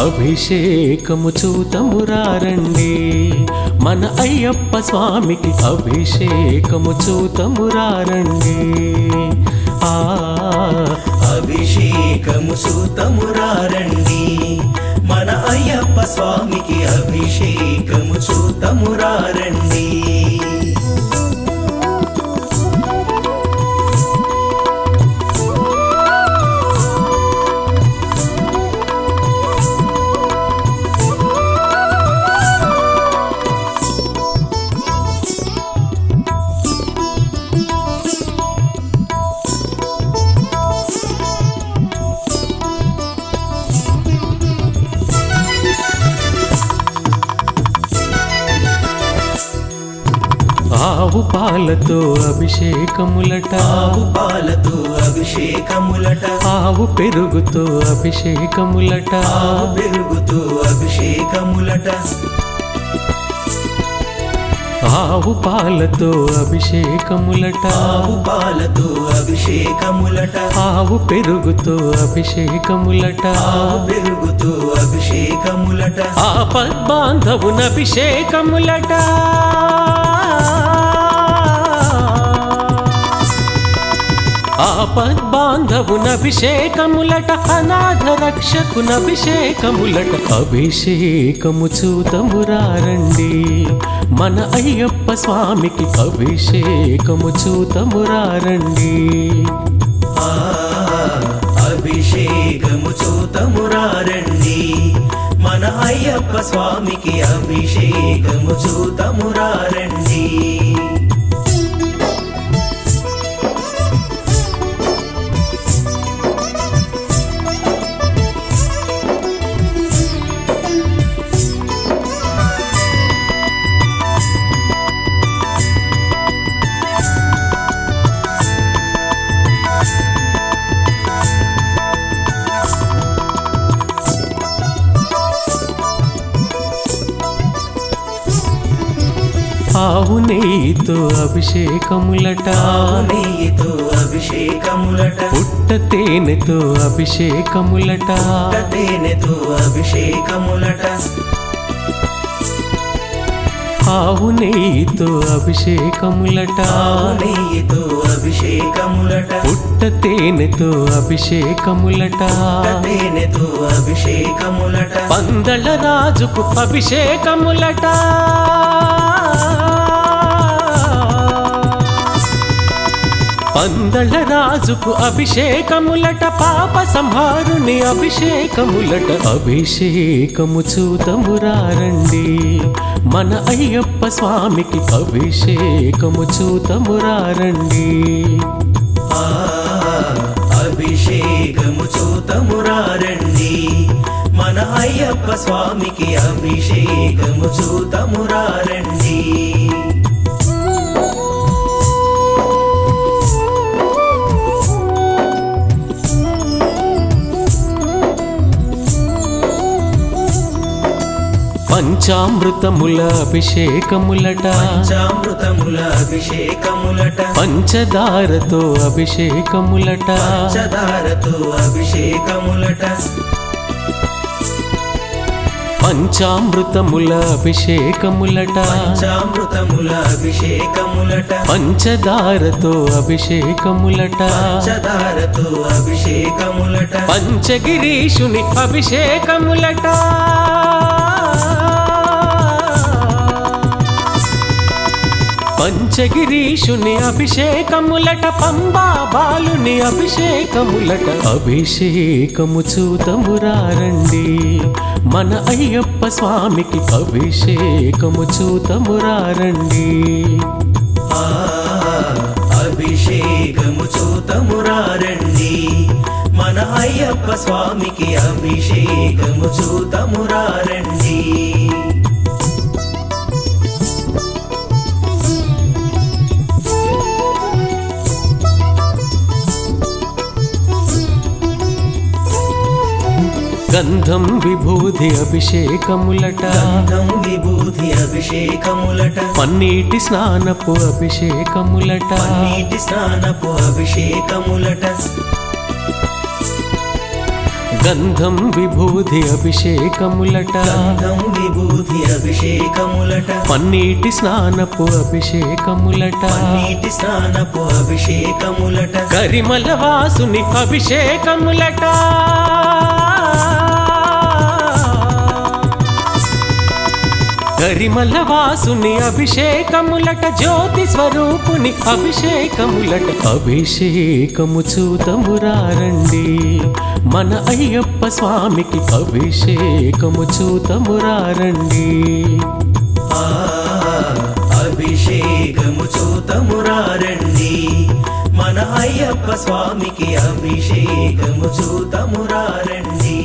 అభిషేకము చూతమురారండి మన అయ్యప్ప స్వామికి అభిషేకము చూతమురారండి ఆ అభిషేకము సూతమురారండి మన అయ్యప్ప స్వామికి అభిషేకము సూతమురారండి ఆవు పాలతో అభిషేకములట. ఆవు పాలతో అభిషేకములట. ఆవు పెరుగుతో అభిషేకములట. ఆవు పెరుగుతో అభిషేకములట. ఆవు పాలతో అభిషేకములట. ఆవు పాలతో అభిషేకములట. ఆవు పెరుగుతో అభిషేకములట. ఆవు పెరుగుతో అభిషేకములట. ఆపద్బాంధవున అభిషేకములట ఆపద్బాంధవున అభిషేకములట అనాథ రక్షకున అభిషేకములట అభిషేకము చూతమురారండి మన అయ్యప్ప స్వామికి అభిషేకము చూతమురారండి అభిషేకము చూతమురారండి మన అయ్యప్ప స్వామికి అభిషేకము చూతమురారండి ఆవు నెయ్యితో అభిషేకములట. నెయ్యితో అభిషేకములట. పుట్ట తేనెతో అభిషేకములట. తేనెతో అభిషేకములట. ఆవు నెయ్యితో అభిషేకములట. నెయ్యితో అభిషేకములట. పుట్ట తేనెతో అభిషేకములట. తేనెతో అభిషేకములట. పందల రాజుకు అభిషేకములట. పందల రాజుకు అభిషేకములట పాప సంహారుని అభిషేకములట అభిషేకము చూతమురారండి మన అయ్యప్ప స్వామికి అభిషేకము చూతమురారండి ఆ అభిషేకము చూతమురారండి మన అయ్యప్ప స్వామికి అభిషేకము చూతమురారండి పంచామృతముల అభిషేకములట పంచామృతముల అభిషేకములట పంచదారతో అభిషేకములట. పంచదారతో అభిషేకములట. పంచామృతముల అభిషేకములట పంచామృతముల అభిషేకములట పంచదారతో అభిషేకములట. పంచదారతో అభిషేకములట. పంచగిరీషుని అభిషేకములట. పంచగిరీషుని అభిషేకములట పంబా బాలుని అభిషేకములట అభిషేకము చూతమురారండి మన అయ్యప్ప స్వామికి అభిషేకము చూతమురారండి అభిషేకము చూతమురారండి మన అయ్యప్ప స్వామికి అభిషేకము చూతమురారండి గంధం విభూది అభిషేకములట. గంధం విభూతి అభిషేకములట. పన్నీటి స్నానపు అభిషేకములట. నీటి స్నానపు అభిషేకములట. గంధం విభూది అభిషేకములట. గంధం విభూతి అభిషేకములట. పన్నీటి స్నానపు అభిషేకములట. నీటి స్నానపు అభిషేకములట. కరిమల వాసుని అభిషేకములట. కరిమల వాసుని అభిషేకములట జ్యోతి స్వరూపుని అభిషేకములట. అభిషేకము చూతమురారండి మన అయ్యప్ప స్వామికి అభిషేకము చూతమురారండి అభిషేకము చూతమురారండి మన అయ్యప్ప స్వామికి అభిషేకము చూతమురారండి